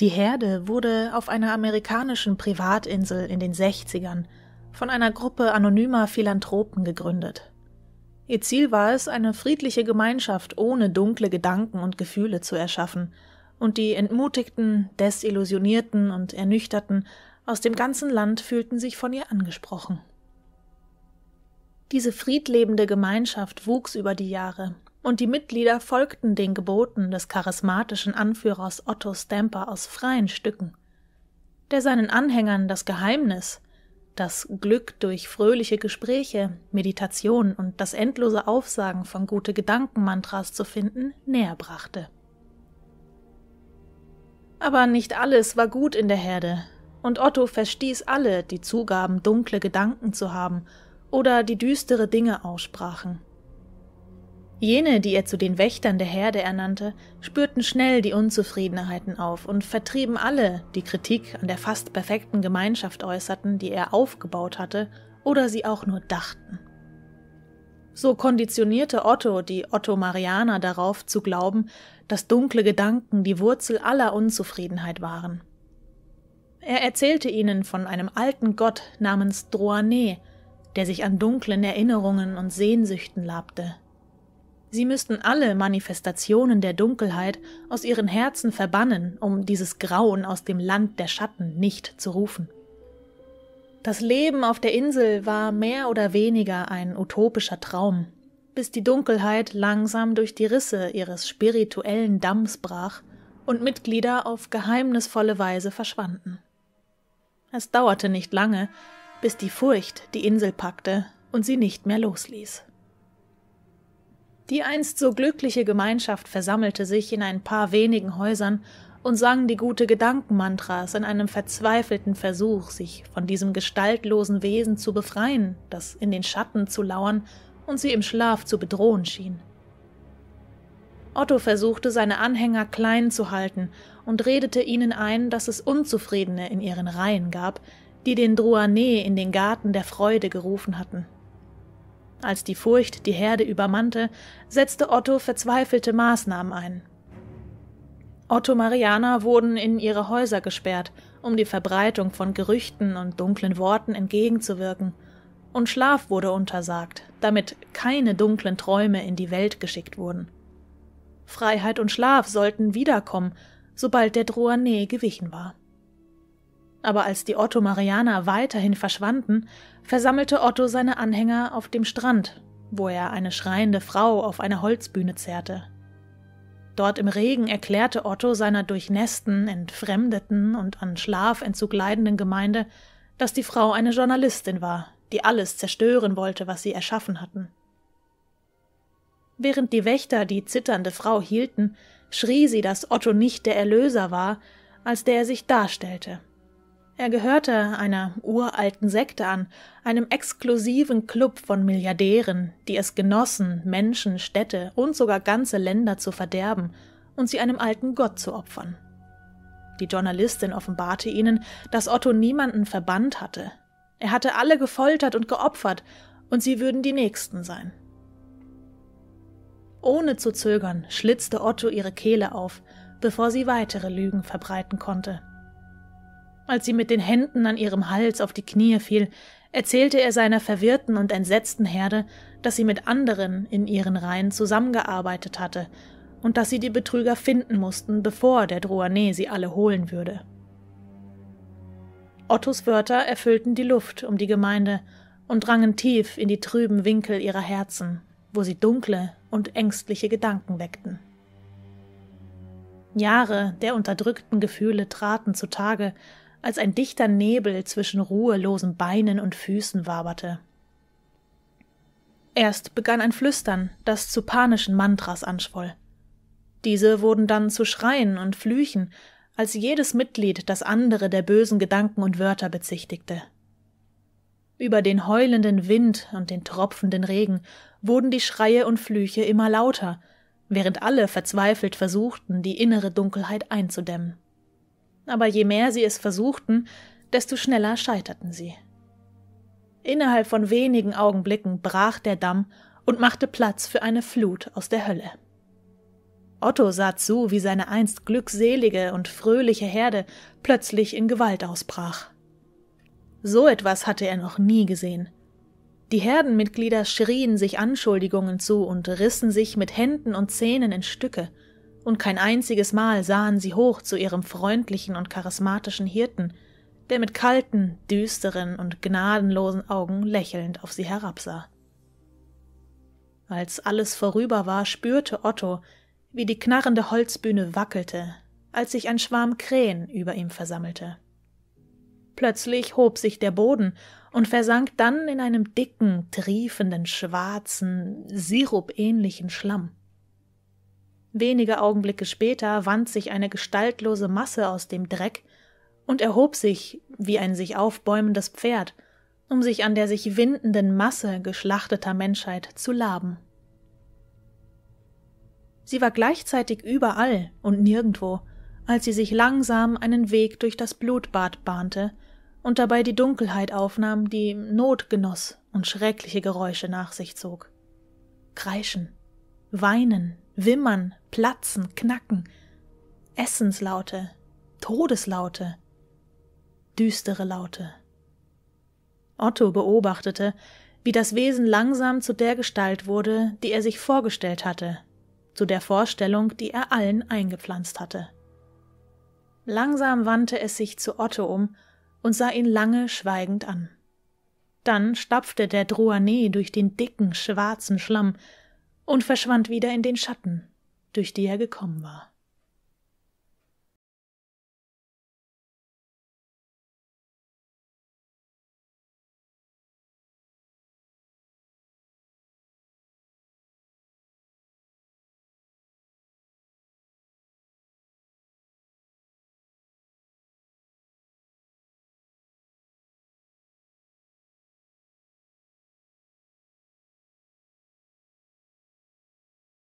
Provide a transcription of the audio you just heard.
Die Herde wurde auf einer amerikanischen Privatinsel in den 60ern von einer Gruppe anonymer Philanthropen gegründet. Ihr Ziel war es, eine friedliche Gemeinschaft ohne dunkle Gedanken und Gefühle zu erschaffen und die Entmutigten, Desillusionierten und Ernüchterten aus dem ganzen Land fühlten sich von ihr angesprochen. Diese friedlebende Gemeinschaft wuchs über die Jahre, und die Mitglieder folgten den Geboten des charismatischen Anführers Otto Stamper aus freien Stücken, der seinen Anhängern das Geheimnis, das Glück durch fröhliche Gespräche, Meditation und das endlose Aufsagen von gute Gedankenmantras zu finden, näher brachte. Aber nicht alles war gut in der Herde, und Otto verstieß alle, die zugaben, dunkle Gedanken zu haben oder die düstere Dinge aussprachen. Jene, die er zu den Wächtern der Herde ernannte, spürten schnell die Unzufriedenheiten auf und vertrieben alle, die Kritik an der fast perfekten Gemeinschaft äußerten, die er aufgebaut hatte, oder sie auch nur dachten. So konditionierte Otto die Otto-Marianer darauf zu glauben, dass dunkle Gedanken die Wurzel aller Unzufriedenheit waren. Er erzählte ihnen von einem alten Gott namens Droanet, der sich an dunklen Erinnerungen und Sehnsüchten labte, Sie müssten alle Manifestationen der Dunkelheit aus ihren Herzen verbannen, um dieses Grauen aus dem Land der Schatten nicht zu rufen. Das Leben auf der Insel war mehr oder weniger ein utopischer Traum, bis die Dunkelheit langsam durch die Risse ihres spirituellen Damms brach und Mitglieder auf geheimnisvolle Weise verschwanden. Es dauerte nicht lange, bis die Furcht die Insel packte und sie nicht mehr losließ. Die einst so glückliche Gemeinschaft versammelte sich in ein paar wenigen Häusern und sang die gute Gedankenmantras in einem verzweifelten Versuch, sich von diesem gestaltlosen Wesen zu befreien, das in den Schatten zu lauern und sie im Schlaf zu bedrohen schien. Otto versuchte seine Anhänger klein zu halten und redete ihnen ein, dass es Unzufriedene in ihren Reihen gab, die den Druanet in den Garten der Freude gerufen hatten. Als die Furcht die Herde übermannte, setzte Otto verzweifelte Maßnahmen ein. Otto Marianer wurden in ihre Häuser gesperrt, um die Verbreitung von Gerüchten und dunklen Worten entgegenzuwirken, und Schlaf wurde untersagt, damit keine dunklen Träume in die Welt geschickt wurden. Freiheit und Schlaf sollten wiederkommen, sobald der Droanet gewichen war. Aber als die Otto-Marianer weiterhin verschwanden, versammelte Otto seine Anhänger auf dem Strand, wo er eine schreiende Frau auf eine Holzbühne zerrte. Dort im Regen erklärte Otto seiner durchnässten, entfremdeten und an Schlafentzug leidenden Gemeinde, dass die Frau eine Journalistin war, die alles zerstören wollte, was sie erschaffen hatten. Während die Wächter die zitternde Frau hielten, schrie sie, dass Otto nicht der Erlöser war, als der er sich darstellte. Er gehörte einer uralten Sekte an, einem exklusiven Club von Milliardären, die es genossen, Menschen, Städte und sogar ganze Länder zu verderben und sie einem alten Gott zu opfern. Die Journalistin offenbarte ihnen, dass Otto niemanden verbannt hatte. Er hatte alle gefoltert und geopfert, und sie würden die Nächsten sein. Ohne zu zögern schlitzte Otto ihre Kehle auf, bevor sie weitere Lügen verbreiten konnte. Als sie mit den Händen an ihrem Hals auf die Knie fiel, erzählte er seiner verwirrten und entsetzten Herde, dass sie mit anderen in ihren Reihen zusammengearbeitet hatte und dass sie die Betrüger finden mussten, bevor der Drouanet sie alle holen würde. Ottos Wörter erfüllten die Luft um die Gemeinde und drangen tief in die trüben Winkel ihrer Herzen, wo sie dunkle und ängstliche Gedanken weckten. Jahre der unterdrückten Gefühle traten zutage, als ein dichter Nebel zwischen ruhelosen Beinen und Füßen waberte. Erst begann ein Flüstern, das zu panischen Mantras anschwoll. Diese wurden dann zu Schreien und Flüchen, als jedes Mitglied das andere der bösen Gedanken und Wörter bezichtigte. Über den heulenden Wind und den tropfenden Regen wurden die Schreie und Flüche immer lauter, während alle verzweifelt versuchten, die innere Dunkelheit einzudämmen aber je mehr sie es versuchten, desto schneller scheiterten sie. Innerhalb von wenigen Augenblicken brach der Damm und machte Platz für eine Flut aus der Hölle. Otto sah zu, wie seine einst glückselige und fröhliche Herde plötzlich in Gewalt ausbrach. So etwas hatte er noch nie gesehen. Die Herdenmitglieder schrien sich Anschuldigungen zu und rissen sich mit Händen und Zähnen in Stücke, und kein einziges Mal sahen sie hoch zu ihrem freundlichen und charismatischen Hirten, der mit kalten, düsteren und gnadenlosen Augen lächelnd auf sie herabsah. Als alles vorüber war, spürte Otto, wie die knarrende Holzbühne wackelte, als sich ein Schwarm Krähen über ihm versammelte. Plötzlich hob sich der Boden und versank dann in einem dicken, triefenden, schwarzen, sirupähnlichen Schlamm. Wenige Augenblicke später wand sich eine gestaltlose Masse aus dem Dreck und erhob sich wie ein sich aufbäumendes Pferd, um sich an der sich windenden Masse geschlachteter Menschheit zu laben. Sie war gleichzeitig überall und nirgendwo, als sie sich langsam einen Weg durch das Blutbad bahnte und dabei die Dunkelheit aufnahm, die Not genoss und schreckliche Geräusche nach sich zog. Kreischen, Weinen, Wimmern, Platzen, Knacken, Essenslaute, Todeslaute, düstere Laute. Otto beobachtete, wie das Wesen langsam zu der Gestalt wurde, die er sich vorgestellt hatte, zu der Vorstellung, die er allen eingepflanzt hatte. Langsam wandte es sich zu Otto um und sah ihn lange schweigend an. Dann stapfte der Drouanet durch den dicken, schwarzen Schlamm und verschwand wieder in den Schatten, durch die er gekommen war.